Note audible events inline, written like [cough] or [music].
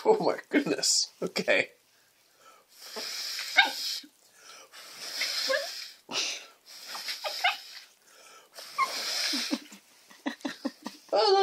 [laughs] Oh my goodness. Okay. [laughs] Oh,